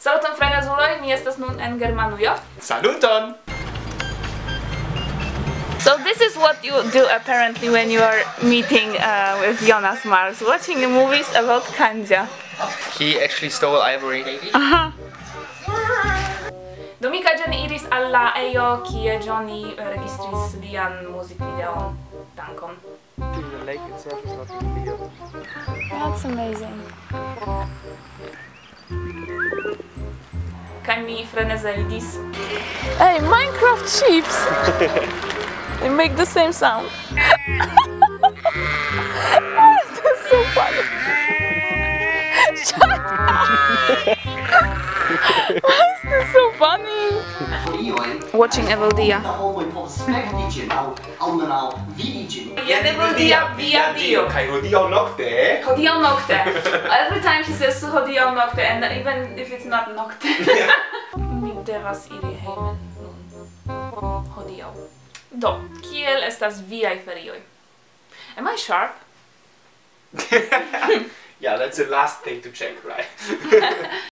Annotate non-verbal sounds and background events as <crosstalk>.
Saluton frenezuloj, mi estas nun en Germanujo. Saluton! So this is what you do apparently when you are meeting uh, with Jonas Mars, watching the movies about Kanja. He actually stole ivory. Aha. Do Mika Johnny iris al la ejo kie Johnny registris lian muzikvideon. Dankon. The lake itself is not clear. That's amazing. Kaj mi. Hey, Minecraft sheeps! they make the same sound. That's so funny. Shut up! Why is this so funny? Watching Evodia. Evodia via Dio. Kai hodiaŭ nokte. Hodiaŭ nokte. hodiaŭ nokte, and even if it's not nokte. <laughs> Mi devas iri hejmen nun. Hodiaŭ. Do, kiel estas viaj ferioj? Am I sharp? <laughs> yeah, that's the last thing to check, right? <laughs>